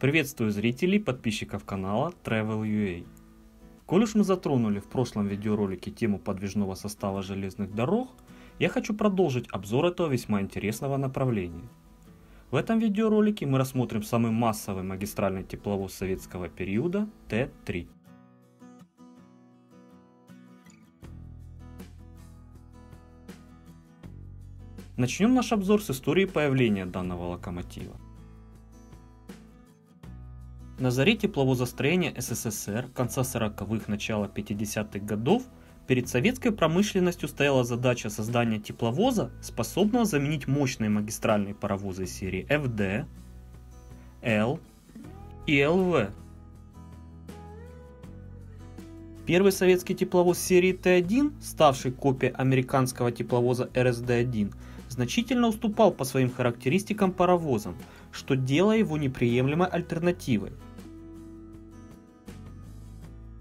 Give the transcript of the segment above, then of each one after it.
Приветствую зрителей, подписчиков канала Travel.ua. Коль уж мы затронули в прошлом видеоролике тему подвижного состава железных дорог, я хочу продолжить обзор этого весьма интересного направления. В этом видеоролике мы рассмотрим самый массовый магистральный тепловоз советского периода Т-3. Начнем наш обзор с истории появления данного локомотива. На заре тепловозостроения СССР конца 40-х, начала 50-х годов перед советской промышленностью стояла задача создания тепловоза, способного заменить мощные магистральные паровозы серии FD, L и LV. Первый советский тепловоз серии Т1, ставший копией американского тепловоза РСД-1, значительно уступал по своим характеристикам паровозам, что делало его неприемлемой альтернативой.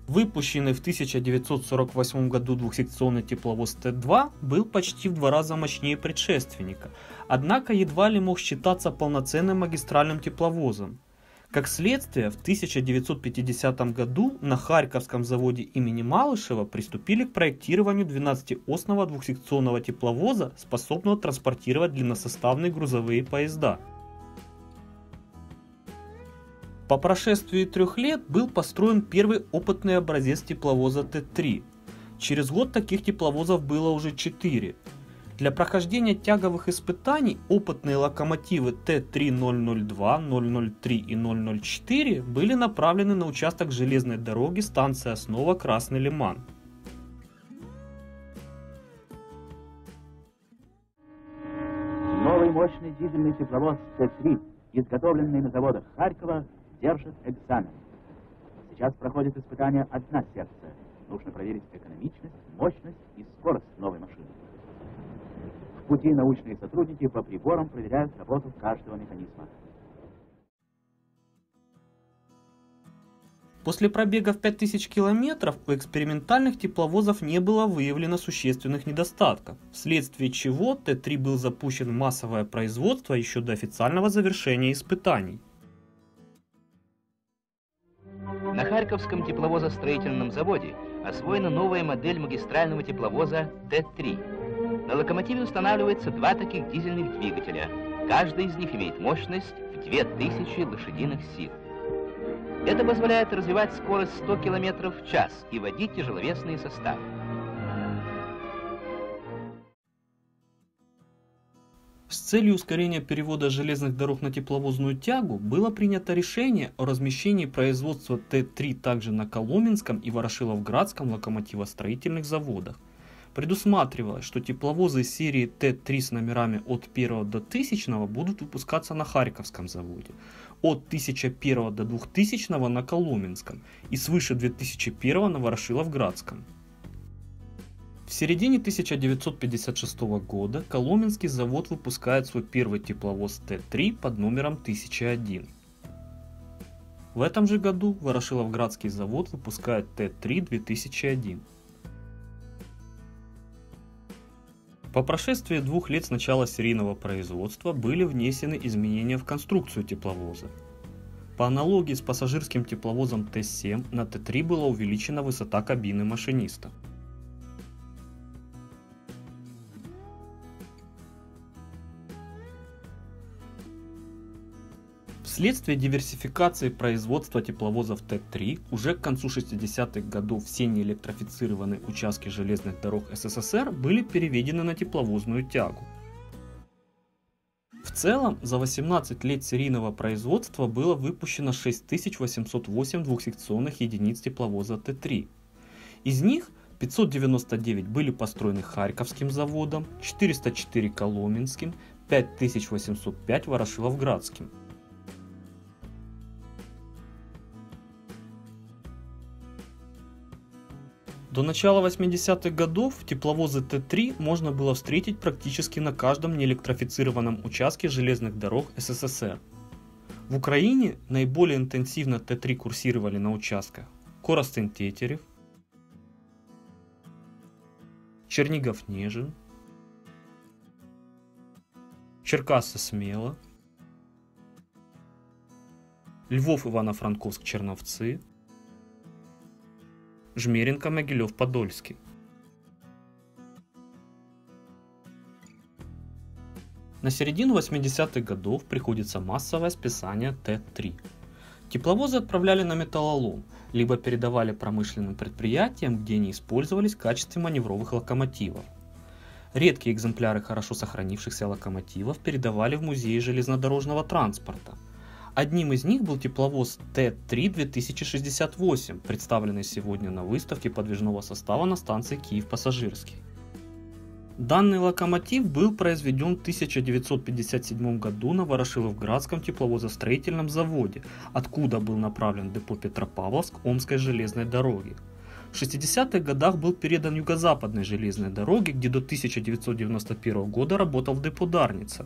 Выпущенный в 1948 году двухсекционный тепловоз Т-2 был почти в два раза мощнее предшественника, однако едва ли мог считаться полноценным магистральным тепловозом. Как следствие, в 1950 году на Харьковском заводе имени Малышева приступили к проектированию 12-осного двухсекционного тепловоза, способного транспортировать длинносоставные грузовые поезда – по прошествии трех лет был построен первый опытный образец тепловоза Т-3. Через год таких тепловозов было уже четыре. Для прохождения тяговых испытаний опытные локомотивы Т-3002, 003 и 004 были направлены на участок железной дороги станции Основа Красный Лиман. Новый мощный дизельный тепловоз Т-3, изготовленный на заводах Харькова, держит экзамен. Сейчас проходит испытание одна секция. Нужно проверить экономичность, мощность и скорость новой машины. В пути научные сотрудники по приборам проверяют работу каждого механизма. После пробега в 5000 километров у экспериментальных тепловозов не было выявлено существенных недостатков, вследствие чего Т-3 был запущен в массовое производство еще до официального завершения испытаний. На Харьковском тепловозостроительном заводе освоена новая модель магистрального тепловоза Т-3. На локомотиве устанавливается два таких дизельных двигателя. Каждый из них имеет мощность в 2000 лошадиных сил. Это позволяет развивать скорость 100 км в час и водить тяжеловесные составы. С целью ускорения перевода железных дорог на тепловозную тягу было принято решение о размещении производства Т-3 также на Коломенском и Ворошиловградском локомотивостроительных заводах. Предусматривалось, что тепловозы серии Т-3 с номерами от 1 до 1000 будут выпускаться на Харьковском заводе, от 1001 до 2000 на Коломенском и свыше 2001 на Ворошиловградском. В середине 1956 года Коломенский завод выпускает свой первый тепловоз Т-3 под номером 1001. В этом же году Ворошиловградский завод выпускает Т-3 2001. По прошествии двух лет с начала серийного производства были внесены изменения в конструкцию тепловоза. По аналогии с пассажирским тепловозом Т-7 на Т-3 была увеличена высота кабины машиниста – Вследствие диверсификации производства тепловозов Т-3 уже к концу 60-х годов все неэлектрифицированные участки железных дорог СССР были переведены на тепловозную тягу. В целом, за 18 лет серийного производства было выпущено 6808 двухсекционных единиц тепловоза Т-3. Из них 599 были построены Харьковским заводом, 404 Коломенским, 5805 Ворошиловградским. До начала 80-х годов тепловозы Т-3 можно было встретить практически на каждом неэлектрифицированном участке железных дорог СССР. В Украине наиболее интенсивно Т-3 курсировали на участках Коростен-Тетерев, Чернигов-Нежин, Черкассы-Смело, Львов, Жмеринка, Могилев, Подольский. На середину 80-х годов приходится массовое списание Т-3. Тепловозы отправляли на металлолом, либо передавали промышленным предприятиям, где они использовались в качестве маневровых локомотивов. Редкие экземпляры хорошо сохранившихся локомотивов передавали в музеи железнодорожного транспорта. Одним из них был тепловоз Т-3-2068, представленный сегодня на выставке подвижного состава на станции Киев-Пассажирский. Данный локомотив был произведен в 1957 году на Ворошиловградском тепловозостроительном заводе, откуда был направлен депо Петропавловск Омской железной дороги. В 60-х годах был передан Юго-Западной железной дороге, где до 1991 года работал в депо Дарница.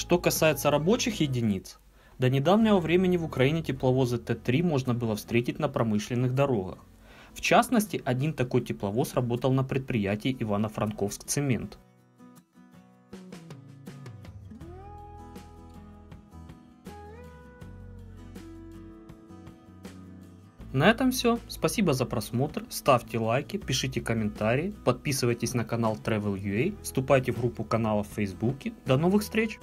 Что касается рабочих единиц, до недавнего времени в Украине тепловозы Т-3 можно было встретить на промышленных дорогах. В частности, один такой тепловоз работал на предприятии Ивано-Франковск Цемент. На этом все. Спасибо за просмотр. Ставьте лайки, пишите комментарии, подписывайтесь на канал Travel.ua, вступайте в группу канала в Фейсбуке. До новых встреч!